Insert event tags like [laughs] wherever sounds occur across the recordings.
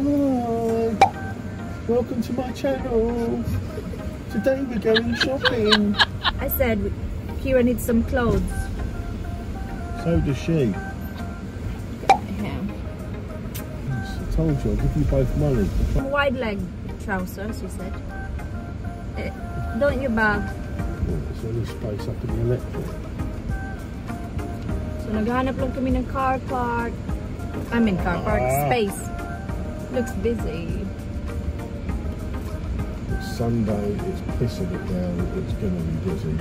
Hi. Welcome to my channel. Today we're going shopping. I said Kira needs some clothes. So does she. Yeah. Yes, I told you, I'll give you both money. Wide leg trousers, you said. Eh, don't you, Bob? Oh, There's only space up in the electric. So naghahanap lang kami ng car park. I mean car park Ah. space. Looks busy. Sunday, it's pissing it down, it's going to be busy.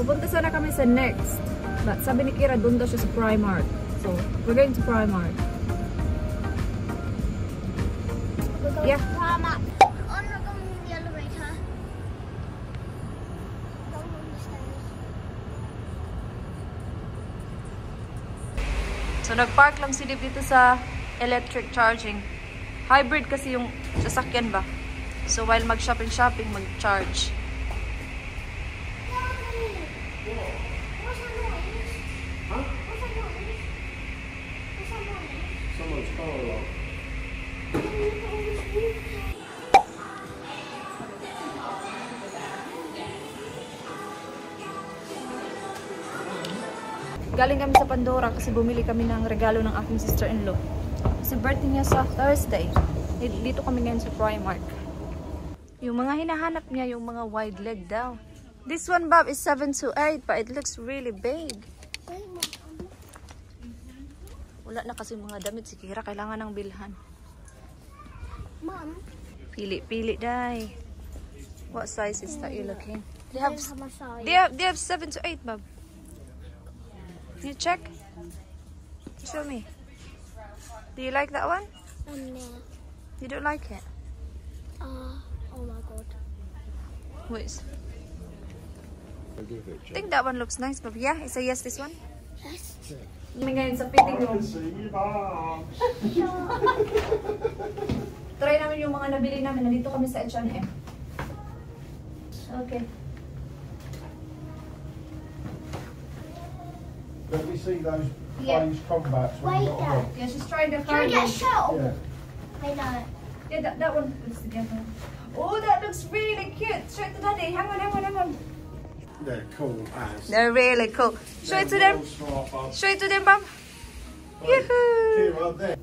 Pupunta sana kami sa next. But sabi ni Kira, doon daw siya sa Primark. So, we're going to Primark. We're going Yeah. to Primark. I'm not going in the elevator. So, nag-park lang si Dib dito sa electric charging. Hybrid kasi yung sasakyan ba? So, while mag-shopping-shopping, mag-charge. Galing kami sa Pandora kasi bumili kami ng regalo ng aking sister-in-law. Kasi birthday niya sa Thursday. Eh, Dito kami ngayon sa Primark. Yung mga hinahanap niya, yung mga wide leg daw. This one, Bob, is 7 to 8, but it looks really big. Wala na kasi mga damit si Kira. Kailangan ng bilhan. Mum, Pili, pili, dai. What size is that you looking? They have, they have, they have 7 to 8, Bob. You check? Show me. Do you like that one? Um, yeah. You don't like it? Uh, oh my god. Wait. I'll give it a I think that one looks nice, but yeah, it's a yes, this one. Yes. Kami ngayon sa fitting room. See [laughs] you, Bob. Try namin yung mga nabili namin. Nandito kami sa H&M. Okay. Let me see those Yeah. beige combats. when Wait, you're not Dad. on. Yeah, she's trying the Can we get a cardigan. shell? Yeah. Wait, no. Yeah, that, that one puts together. Oh, that looks really cute. Show it to daddy. Hang on, hang on, hang on. They're cool as. They're really cool. Show it to them. Show it to them, Bob. Yoo-hoo. Kira, there.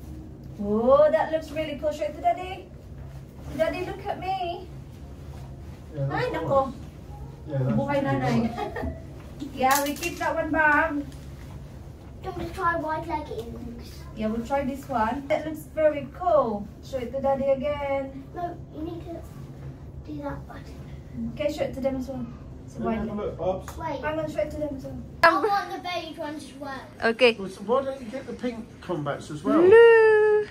Oh, that looks really cool. Show it to daddy. Daddy, look at me. Yeah, Ay, that's nako. nice. Yeah, Buhay nanay. nice. [laughs] yeah, we keep that one, Bob. Do you want to try wide leggings? Yeah, we'll try this one. That looks very cool. Show it to daddy again. No, you need to do that button. Okay, show it to them as well. It's a Let me wide have a leg. look, Bobs. Wait, I'm gonna show it to them as well. I want the beige ones as well. Okay. Well, so why don't you get the pink combats as well? Blue.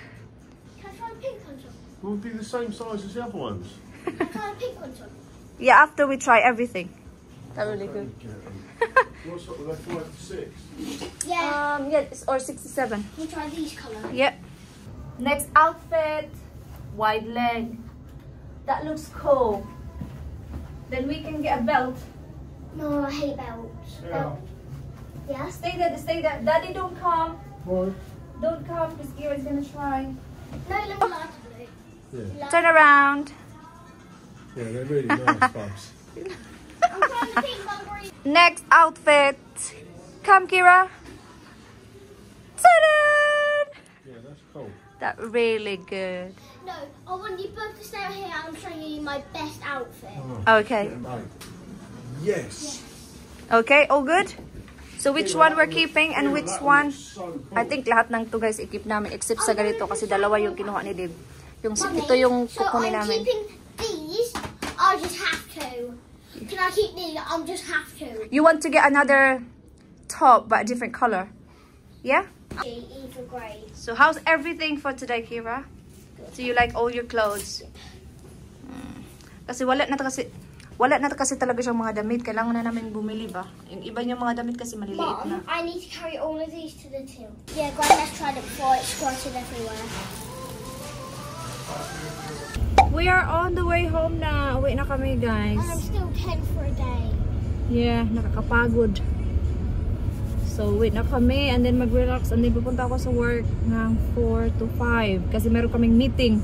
Can I try the pink ones on? Will be the same size as the other ones. Can I try the pink ones on? Yeah, after we try everything. That's really good. What sort of they five to six? Yeah. Um, yeah, it's or 67. Can we try these colours? Yep. Next outfit, wide leg. That looks cool. Then we can get a belt. No, I hate belts. Yeah. Belt. Yes. Stay there, stay there. Daddy, don't come. Why? Don't come, because Kira's gonna try. No, let me light blue. Yeah. Light- Turn around. Yeah, they're really nice, Bobs. I'm trying the pink one green. Next outfit. Come, Kira. Ta-da! Yeah, that's cool. That really good. No, I want you both to stay out here. I'm showing you my best outfit. Okay. Oh. Yes. Okay, all good? So which one we're keeping and which one? So cool. I think lahat ng to guys i-keep namin except sa oh, ganito kasi dalawa yung kinuha ni Dib. Yung si- Mummy, ito yung so kukunin I'm namin. keeping these. I just have to. Can I keep these? I'm just have to. You want to get another top but a different color? Yeah? E for grey. So how's everything for today, Kira? Do you like all your clothes? Hmm. Kasi wala na kasi wala na kasi talaga siyang mga damit. Kailangan na namin bumili ba? Yung iba niyang mga damit kasi maliliit na. Mom, I need to carry all of these to the till. Yeah, Gran has tried it before. It's squatted everywhere. We are on the way home na. Uwi na kami, guys. And I'm still 10 for a day. Yeah, nakakapagod. So, wait na kami and then mag-relax and then pupunta ako sa work ng 4 to 5 kasi meron kaming meeting.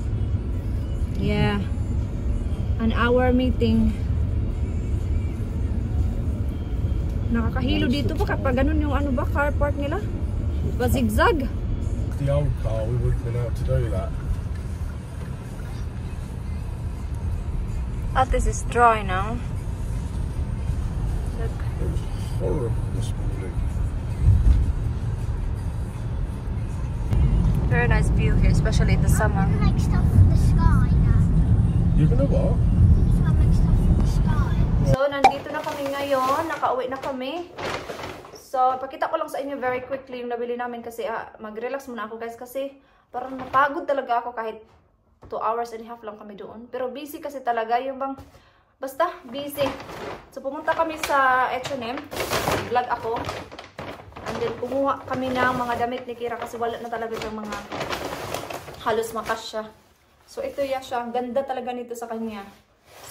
Yeah. An hour meeting. Nakakahilo dito pa kapag ganun yung ano ba, car park nila. Pa zigzag. The old car, we wouldn't have been able to do that. At this is dry now. Look. It was horrible this morning. Very nice view here, especially in the summer. I'm gonna make stuff from the sky now. You're gonna what? So I make stuff from the sky. So, nandito na kami ngayon. Nakauwi na kami. So, pakita ko lang sa inyo very quickly yung nabili namin kasi ah, mag-relax muna ako guys kasi parang napagod talaga ako kahit 2 hours and a half lang kami doon. Pero busy kasi talaga yung bang basta busy. So, pumunta kami sa H&M. Vlog ako. And then, kumuha kami ng mga damit ni Kira kasi wala na talaga yung mga halos makasya. So, ito ya siya. Ang ganda talaga nito sa kanya.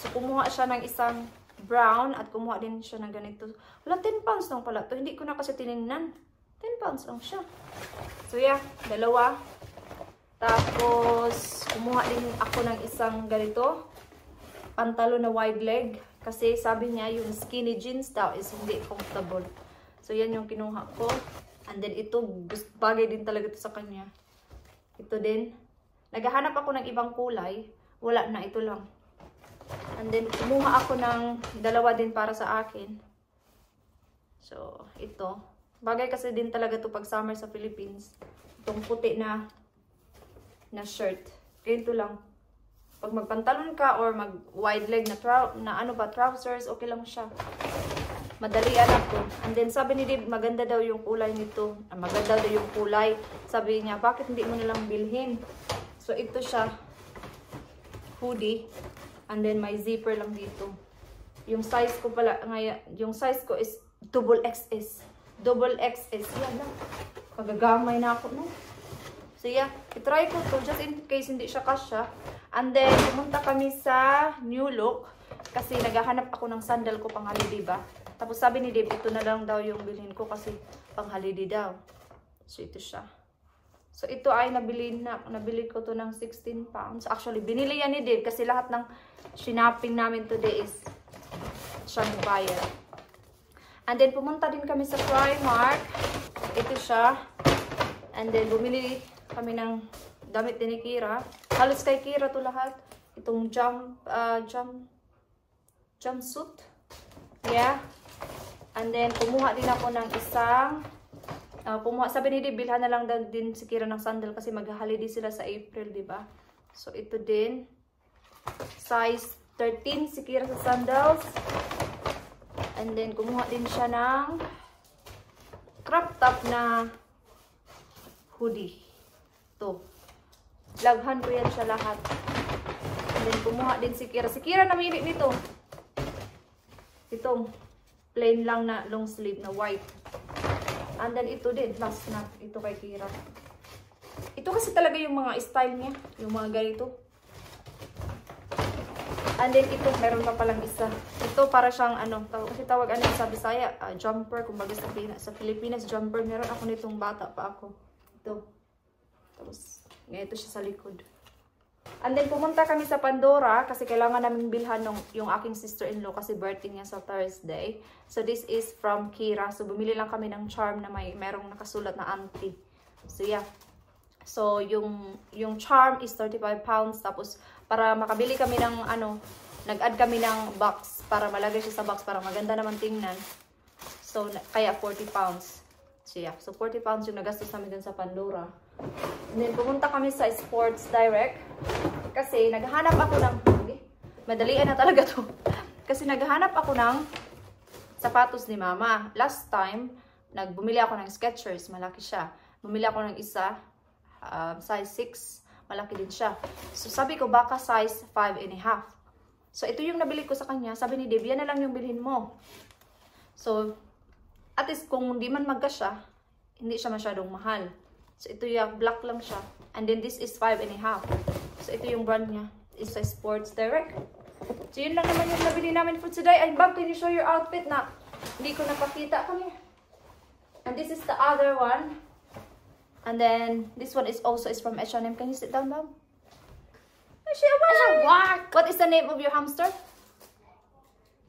So, kumuha siya ng isang brown at kumuha din siya ng ganito. Wala, 10 pounds lang pala to. Hindi ko na kasi tinignan. 10 pounds lang siya. So, yeah. Dalawa. Tapos, kumuha din ako ng isang ganito. Pantalo na wide leg. Kasi sabi niya, yung skinny jeans daw is hindi comfortable. So, yan yung kinuha ko. And then, ito, bagay din talaga ito sa kanya. Ito din. Naghahanap ako ng ibang kulay. Wala na, ito lang. And then, kumuha ako ng dalawa din para sa akin. So, ito. Bagay kasi din talaga to pag summer sa Philippines. Itong puti na na shirt. Ganito lang. Pag magpantalon ka or mag wide leg na, na ano ba, trousers, okay lang siya. Madalian ako. And then sabi ni Dave, maganda daw yung kulay nito. Ah, maganda daw yung kulay. Sabi niya, bakit hindi mo nilang bilhin? So, ito siya. Hoodie. And then may zipper lang dito. Yung size ko pala, ngaya, yung size ko is double XS. Double XS. Yan lang. Pagagamay na ako, no? So yeah, itry ko to just in case hindi siya kasya. And then, pumunta kami sa New Look kasi naghahanap ako ng sandal ko pang holiday ba. Tapos sabi ni Dave, ito na lang daw yung bilhin ko kasi pang holiday daw. So ito siya. So ito ay nabili na nabili ko to ng 16 pounds. Actually, binili yan ni Dave kasi lahat ng shopping namin today is siyang buyer. And then pumunta din kami sa Primark. Ito siya. And then bumili kami ng damit din ni Kira. Halos kay Kira to lahat. Itong jump, uh, jump, jumpsuit. Yeah. And then, kumuha din ako ng isang, uh, kumuha, sabi ni Dave, na lang din si Kira ng sandal kasi mag-holiday sila sa April, di ba? So, ito din. Size 13 si Kira sa sandals. And then, kumuha din siya ng crop top na hoodie. Ito. Laghan ko yan siya lahat. And then, kumuha din si Kira. Si Kira namili nito. Itong plain lang na long sleeve na white. And then, ito din. Last na. Ito kay Kira. Ito kasi talaga yung mga style niya. Yung mga ganito. And then, ito, meron pa palang isa. Ito, para siyang, ano, tawag, kasi tawag, ano, sa Bisaya, ah, jumper, kumbaga sa, sa Pilipinas, jumper. Meron ako nitong bata pa ako. Ito. Tapos, ganito siya sa likod. And then, pumunta kami sa Pandora kasi kailangan namin bilhan ng, yung aking sister-in-law kasi birthday niya sa Thursday. So, this is from Kira. So, bumili lang kami ng charm na may merong nakasulat na auntie. So, yeah. So, yung, yung charm is 35 pounds. Tapos, para makabili kami ng, ano, nag-add kami ng box para malagay siya sa box para maganda naman tingnan. So, kaya 40 pounds. So, yeah. So, 40 pounds yung nagastos namin dun sa Pandora. And then, pumunta kami sa Sports Direct. Kasi, naghahanap ako ng... Okay, madalian na talaga to. [laughs] Kasi, naghahanap ako ng sapatos ni Mama. Last time, nagbumili ako ng Skechers. Malaki siya. Bumili ako ng isa, um, size 6. Malaki din siya. So, sabi ko, baka size 5 and a half. So, ito yung nabili ko sa kanya. Sabi ni Dave, yan na lang yung bilhin mo. So, at least kung hindi man magkasya, hindi siya masyadong mahal. So, ito yung black lang siya. And then, this is 5 and a half. So, ito yung brand niya. It's a Sports Direct. So, yun lang naman yung nabili namin for today. Ay, Bob, can you show your outfit na hindi ko napakita kami? And this is the other one. And then this one is also is from H&M. Can you sit down, what? What is the name of your hamster?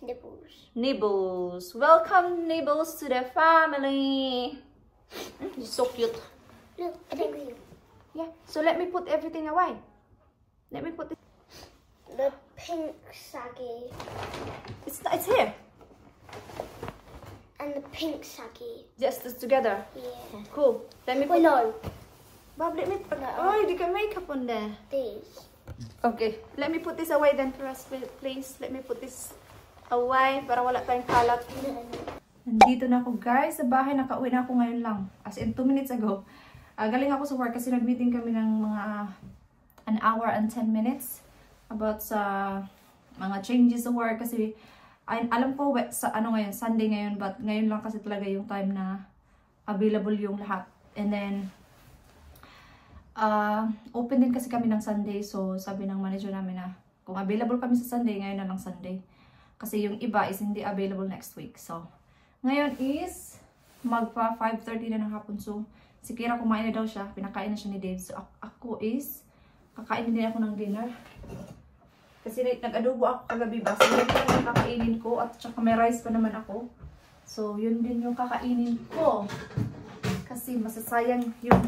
Nipples. Nibbles. Welcome, Nibbles, to the family. Mm, You're so cute. Look, I think Yeah. So let me put everything away. Let me put it. the pink saggy It's it's here. and the pink saggy. Just this together. Yeah. Cool. Let me Wait, put. no, Bob, let me. Put. No. Oh, you got makeup on there. these. Okay. Let me put this away then for us, please. Let me put this away para wala tayong kalat. Nandito na ako guys sa bahay. Nakauwi na ako ngayon lang. As in 2 minutes ago. Ah, galing ako sa work kasi nag-meeting kami ng mga an hour and 10 minutes about sa mga changes sa work kasi ay, alam ko sa ano ngayon, Sunday ngayon but ngayon lang kasi talaga yung time na available yung lahat. And then ah open din kasi kami ng Sunday so sabi ng manager namin na kung available kami sa Sunday, ngayon na lang Sunday. Kasi yung iba is hindi available next week. So, ngayon is magpa 5.30 na ng hapon. So, si Kira kumain na daw siya. Pinakain na siya ni Dave. So, ak- ako is kakain din ako ng dinner. Kasi na- nag-adobo ako kagabi ba? So, yun yung kakainin ko. At saka may rice pa naman ako. So, yun din yung kakainin ko. Kasi masasayang yung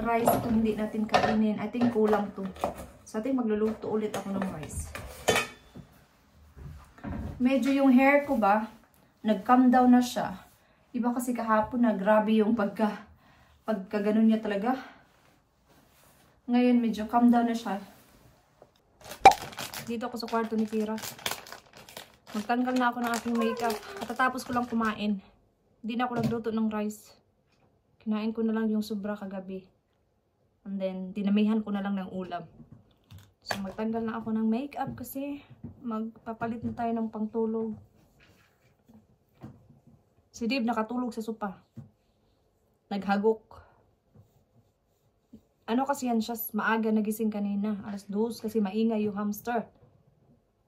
rice kung hindi natin kainin. I think kulang to. So, I think magluluto ulit ako ng rice. Medyo yung hair ko ba, nag-calm down na siya. Iba kasi kahapon na grabe yung pagka, pagka ganun niya talaga. Ngayon medyo calm down na siya. Dito ako sa kwarto ni Kira. Magtanggal na ako ng aking makeup. Katatapos ko lang kumain. Hindi na ako nagluto ng rice. Kinain ko na lang yung sobra kagabi. And then, dinamihan ko na lang ng ulam. So, magtanggal na ako ng makeup kasi magpapalit na tayo ng pangtulog. Si Dave nakatulog sa sopa. Naghagok. Ano kasi yan siya, maaga nagising kanina. Alas 2 kasi maingay yung hamster.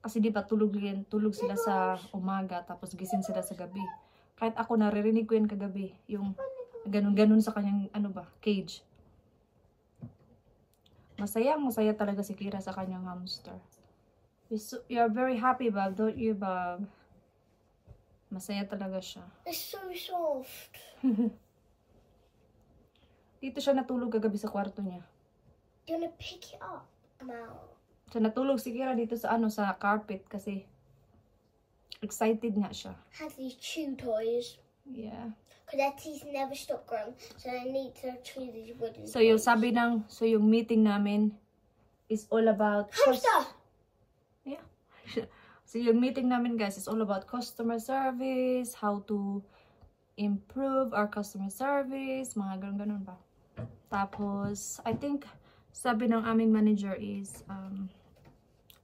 Kasi di ba tulog tulog sila sa umaga tapos gising sila sa gabi. Kahit ako naririnig ko yan kagabi, yung ganun-ganun sa kanyang ano ba, cage. Masaya, masaya talaga si Kira sa kanyang hamster. You're, so, you're very happy, Bob, don't you, Bob? Masaya talaga siya. It's so soft. [laughs] Dito siya natulog kagabi sa kwarto niya. Do you want to pick it up? Mal. So natulog si Kira dito sa ano sa carpet kasi excited nga siya. Has these chew toys. Yeah. Because their teeth never stop growing, so they need to chew these wooden So yung sabi ng so yung meeting namin is all about Hamster! Yeah. [laughs] So yung meeting namin guys is all about customer service, how to improve our customer service, mga ganun-ganun ba. Tapos, I think, sabi ng aming manager is, um,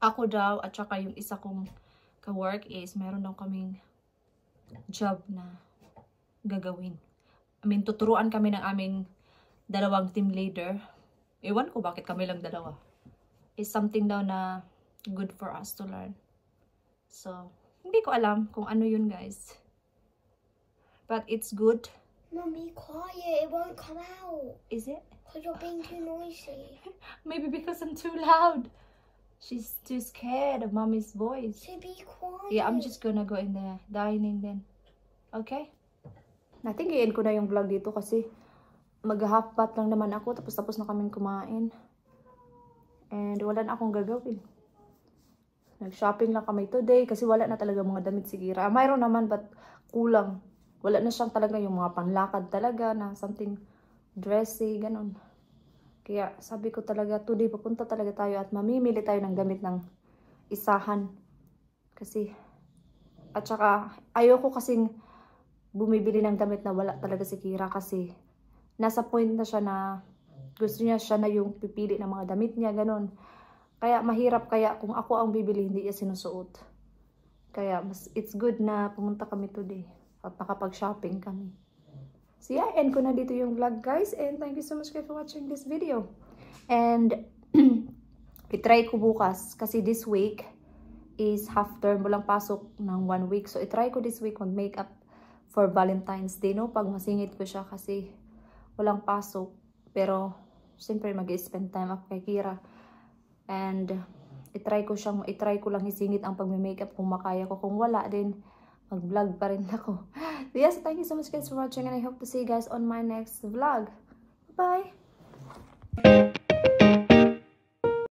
ako daw at saka yung isa kong ka-work is, meron daw kaming job na gagawin. I mean, tuturuan kami ng aming dalawang team leader. Ewan ko bakit kami lang dalawa. Is something daw na good for us to learn. So, hindi ko alam kung ano yun guys. But it's good. Be quiet. It won't come out. Is it? Because you're being too noisy. [laughs] Maybe because I'm too loud. She's too scared of mommy's voice. So be quiet. Yeah, I'm just gonna go in the dining then. Okay? I ko na yung vlog dito kasi mag-half lang naman ako tapos tapos na kaming kumain. And wala na akong gagawin. Nag-shopping lang kami today kasi wala na talaga mga damit si Kira. Ah, Mayroon naman but kulang. Wala na siyang talaga yung mga panlakad talaga na something dressy, ganun. Kaya sabi ko talaga, today pupunta talaga tayo at mamimili tayo ng gamit ng isahan. Kasi, at saka, ayoko kasing bumibili ng damit na wala talaga si Kira kasi nasa point na siya na gusto niya siya na yung pipili ng mga damit niya, ganun. Kaya mahirap kaya kung ako ang bibili, hindi niya sinusuot. Kaya mas, it's good na pumunta kami today at nakapag-shopping kami. So yeah, end ko na dito yung vlog guys and thank you so much for watching this video. And [clears throat] itry ko bukas kasi this week is half term, walang pasok ng one week. So itry ko this week mag-makeup for Valentine's Day, no? Pag masingit ko siya kasi walang pasok. Pero, siyempre mag-spend time ako kay Kira. And, itry ko siyang, itry ko lang isingit ang pagme-makeup kung makaya ko. Kung wala din, mag-vlog pa rin ako. [laughs] Yes, thank you so much guys for watching and I hope to see you guys on my next vlog. Bye!